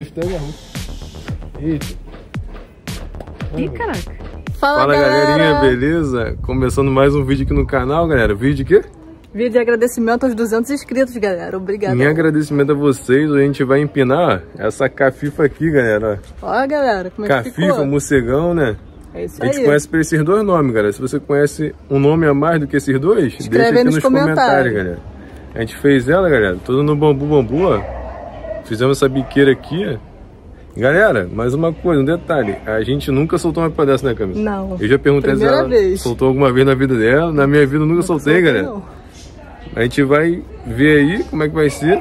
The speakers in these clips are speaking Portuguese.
Hashtag arroz. Eita. Ih, caraca. Fala, Fala galera. galerinha, beleza? Começando mais um vídeo aqui no canal, galera. Vídeo aqui? Vídeo de agradecimento aos 200 inscritos, galera. Obrigada. Em agradecimento a vocês, a gente vai empinar essa cafifa aqui, galera. Ó, galera, como é que Cafifa, morcegão, né? É isso A gente aí. conhece por esses dois nomes, galera. Se você conhece um nome a mais do que esses dois, Escreve deixa aí aqui nos nos comentários. comentários, galera. A gente fez ela, galera, toda no bambu bambu, ó. Fizemos essa biqueira aqui, ó. Galera, mais uma coisa, um detalhe. A gente nunca soltou uma dessa, né, Camila? Não. Eu já perguntei se ela vez. soltou alguma vez na vida dela. Na minha vida eu nunca soltei, Soltei, galera. não. A gente vai ver aí como é que vai ser.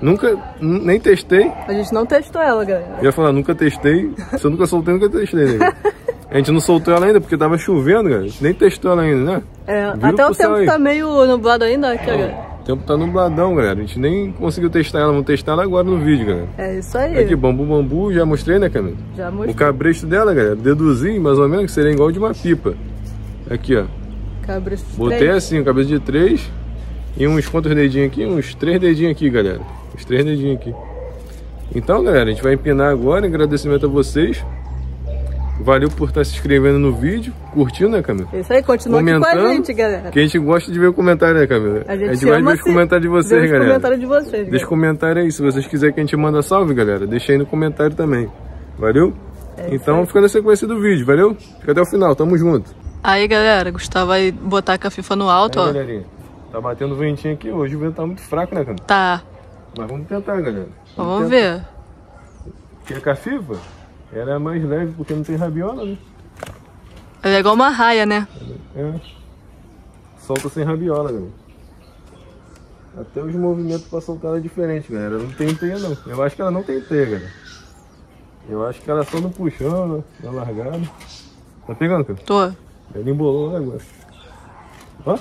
Nunca, nem testei. A gente não testou ela, galera. Eu ia falar, nunca testei. Se eu nunca soltei, nunca testei. Né? A gente não soltou ela ainda porque tava chovendo, cara. Nem testou ela ainda, né? É, Vira até o tempo aí. tá meio nublado ainda, aqui, ó, galera. O tempo tá nubladão, galera. A gente nem conseguiu testar ela. Vamos testar ela agora no vídeo, galera. É isso aí. Aqui, bambu, bambu. Já mostrei, né, Camila? Já O mostrei. cabresto dela, galera, deduzi mais ou menos que seria igual de uma pipa. Aqui, ó. Cabras Botei três. assim, o cabeça de três. E uns quantos dedinhos aqui? Uns três dedinhos aqui, galera. Uns três dedinhos aqui. Então, galera, a gente vai empinar agora. Agradecimento a vocês. Valeu por estar se inscrevendo no vídeo. Curtindo, né, Camila? Isso aí, continua aqui com a Comentando. gente, galera. Que a gente gosta de ver o comentário, né, Camila? A gente, vai ver os comentários de vocês, galera. comentários de vocês, Deixa galera. comentário aí. Se vocês quiserem que a gente manda salve, galera, deixa aí no comentário também. Valeu? É então aí. fica na sequência do vídeo, valeu? Fica até o final, tamo junto. Aí, galera, Gustavo vai botar a cafifa no alto, Aí, ó. galerinha, tá batendo ventinho aqui hoje, o vento tá muito fraco, né, Camila? Tá, Mas vamos tentar, galera. vamos tentar. ver. Porque a cafifa, ela é mais leve porque não tem rabiola, né? Ela é igual uma raia, né? É. Solta sem rabiola, galera. Até os movimentos pra soltar ela é diferente, galera. Não tem teia, não. Eu acho que ela não tem teia, galera. Eu acho que ela só no puxando, na largada. Tá pegando, cara? Tô. Ele embolou negócio. Ó.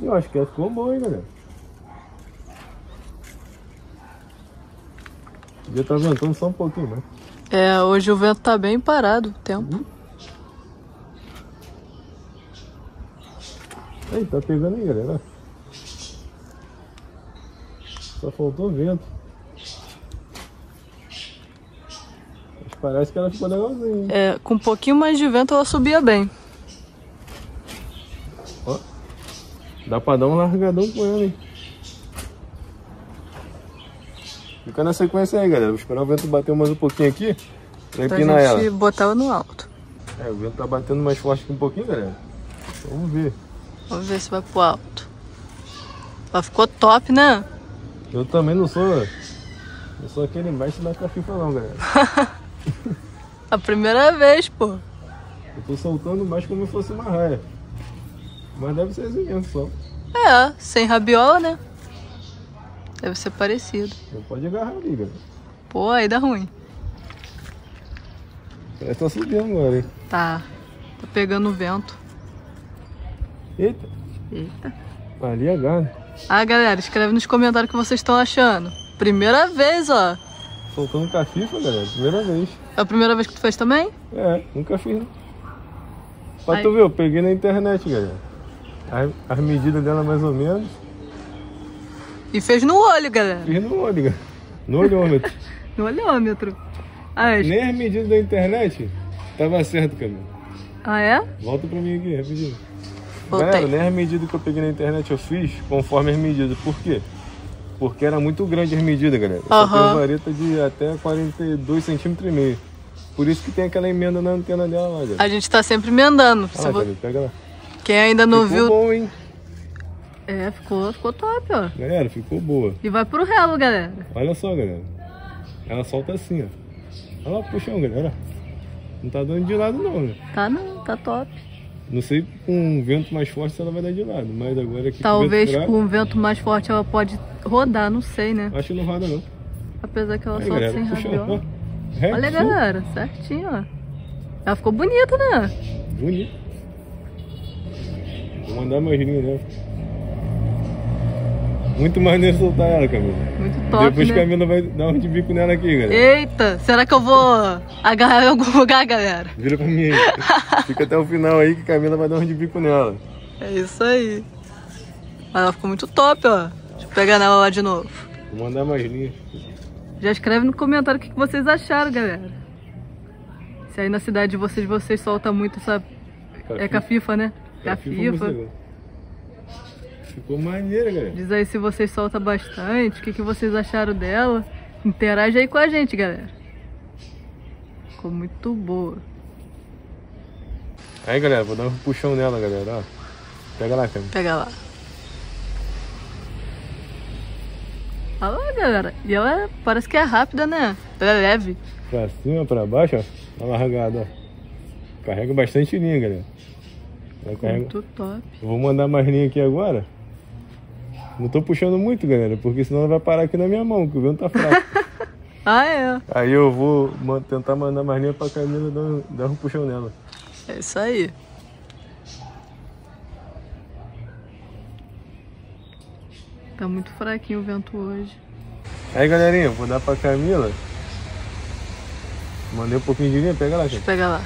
Eu acho que ela ficou boa, hein, galera. Já tá ventando só um pouquinho, né? É, hoje o vento tá bem parado, o tempo. Aí, tá pegando aí, galera. Só faltou vento. Mas parece que ela ficou legalzinha? É, com um pouquinho mais de vento ela subia bem. Ó. Dá pra dar um largadão com ela, hein? Fica na sequência aí, galera. Vou esperar o vento bater mais um pouquinho aqui pra Pra empinar gente ela. botar no alto. É, o vento tá batendo mais forte aqui um pouquinho, galera. Vamos ver. Vamos ver se vai pro alto. Ela ficou top, né? Eu também não sou. Não sou aquele mestre da cafifa não, galera. A primeira vez, pô. Eu tô soltando mais como se fosse uma raia. Mas deve ser assim mesmo só. É, sem rabiola, né? Deve ser parecido. Não pode agarrar ali, galera. Pô, aí dá ruim. Parece que tá subindo agora, hein? Tá. Tá pegando o vento. Eita, Eita. ali agarra. Ah, galera, escreve nos comentários o que vocês estão achando. Primeira vez, ó. Soltando cafifa, galera. Primeira vez. É a primeira vez que tu fez também? É, nunca fiz. Pra Aí. tu ver, eu peguei na internet, galera. As, as medidas dela mais ou menos. E fez no olho, galera. Fiz no olho, galera. No olhômetro. No olhômetro. Ah, é? Nem as medidas da internet tava certo, Camila. Ah, é? Volta pra mim aqui, rapidinho. Voltei. Galera, nem as medidas que eu peguei na internet eu fiz conforme as medidas. Por quê? Porque era muito grande as medidas, galera. Eu só Aham. tenho vareta de até 42 centímetros e meio. Por isso que tem aquela emenda na antena dela lá, galera. A gente tá sempre emendando. Olha lá, vo- Camila, pega lá. Quem ainda não ficou viu. bom, hein? É, ficou, ficou top, ó. Galera, ficou boa. E vai pro relo, galera. Olha só, galera. Ela solta assim, ó. Olha lá o puxão, galera. Não tá dando de lado não, né? Tá não, tá top. Não sei com um vento mais forte se ela vai dar de lado, mas agora aqui Talvez com o vento com um vento mais forte ela pode rodar, não sei, né? acho que não roda não. Apesar que ela Aí, solta galera, sem rabiola. Reto, Olha, galera, certinho, ó. Ela ficou bonita, né? Bonito. Vou mandar mais linha, né? Muito maneiro soltar ela, Camila. Muito top, Depois né? Camila vai dar um de bico nela aqui, galera. Eita, será que eu vou agarrar em algum lugar, galera? Vira pra mim aí. Fica até o final aí que Camila vai dar um de bico nela. É isso aí. Mas ela ficou muito top, ó. Deixa eu pegar nela lá de novo. Vou mandar mais linhas. Já escreve no comentário o que vocês acharam, galera. Se aí na cidade de vocês, vocês soltam muito essa... É cafifa, né? Cafifa. Ficou maneira, galera. Diz aí se vocês soltam bastante, o que, que vocês acharam dela. Interage aí com a gente, galera. Ficou muito boa. Aí, galera, vou dar um puxão nela, galera. Ó. Pega lá, câmera. Pega lá. Olha lá, galera. E ela parece que é rápida, né? Ela é leve. Pra cima, pra baixo, ó. Tá largada, ó. Carrega bastante linha, galera. Ela carrega... Muito top. Eu vou mandar mais linha aqui agora. Não tô puxando muito, galera, porque senão ela vai parar aqui na minha mão, que o vento tá fraco. ah, é? Aí eu vou tentar mandar mais linha pra Camila dar, dar um puxão nela. É isso aí. Tá muito fraquinho o vento hoje. Aí, galerinha, vou dar pra Camila. Mandei um pouquinho de linha, pega lá, gente. Pega lá.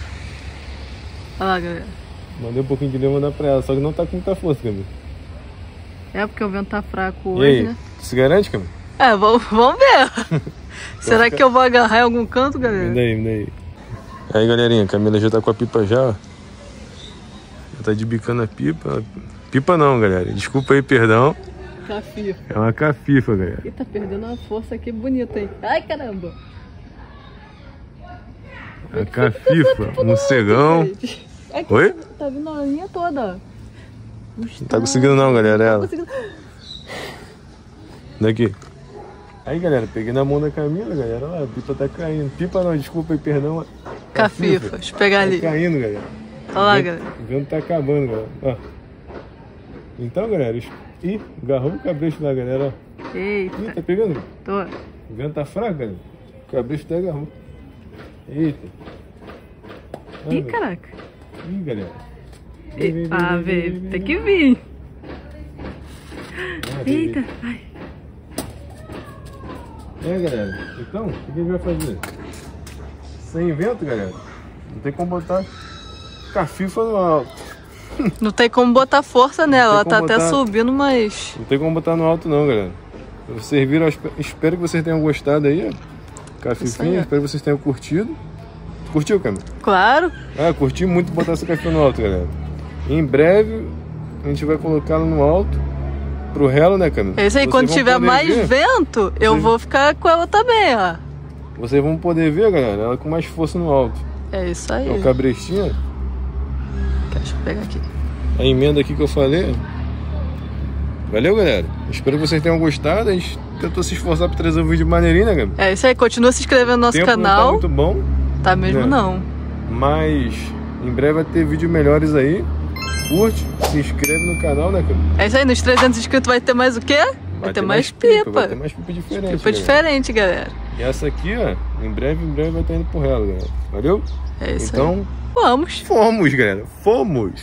Olha lá, galera. Mandei um pouquinho de linha, mandar pra ela, só que não tá com muita força, Camila. É, porque o vento tá fraco hoje, e aí? né? Se garante, Camila? É, vamos, vamos ver. Será que eu vou agarrar em algum canto, galera? Me daí, me daí. Aí, galerinha, Camila já tá com a pipa já, ó tá de bicando a pipa. Pipa não, galera. Desculpa aí, perdão. Cafifa. É uma cafifa, galera. E tá perdendo uma força aqui bonita, hein? Ai, caramba. A cafifa, um cegão. Oi? Tá vindo a linha toda. Não tá conseguindo não, galera. Ela. Daqui. Aí, galera, peguei na mão da Camila, galera. Olha, a pipa tá caindo. Pipa não, desculpa aí, perdão. Cafifa, Cafifa. deixa eu pegar tá ali. Tá caindo, galera. Olha lá, galera. O vento tá acabando, galera. Ó. Então, galera, ih, agarrou o cabresto da galera. Eita. Ih, tá pegando? Tô. O vento tá fraco, galera. O cabresto até agarrou. Eita. Ih, caraca. Ih, galera. Vem, ah, vem, tem que vir. Ah, Eita, ai. É, galera. Então, o que a gente vai fazer? Sem vento, galera. Não tem como botar cafifa no alto. Não tem como botar força nela, ela tá botar... até subindo, mas... Não tem como botar no alto não, galera. Vocês viram, espero que vocês tenham gostado aí, ó. Cafifinha, espero que vocês tenham curtido. Curtiu, Camila? Claro. Ah, curti muito botar essa cafifa no alto, galera. Em breve, a gente vai colocá-la no alto pro relo, né, Camila? É isso aí, Vocês quando tiver mais ver. vento, eu vou ficar com ela também, ó. Vocês vão poder ver, galera, ela com mais força no alto. É isso aí. É o cabrestinho, Deixa eu pegar aqui. A emenda aqui que eu falei. Valeu, galera. Espero que vocês tenham gostado. A gente tentou se esforçar para trazer um vídeo maneirinho, né, Gabi? É isso aí. Continua se inscrevendo no nosso Tempo canal. Não tá muito bom. Tá mesmo né? não. Mas em breve vai ter vídeos melhores aí. Curte, se inscreve no canal, né, Gabi? É isso aí. Nos 300 inscritos vai ter mais o quê? Vai, vai ter, ter, mais, pipa. pipa. Vai ter mais pipa diferente. Pipa galera. diferente, galera. E essa aqui, ó, em breve, em breve vai estar indo pro relo, galera. Valeu? É isso então, aí. Vamos. Fomos, galera. Fomos.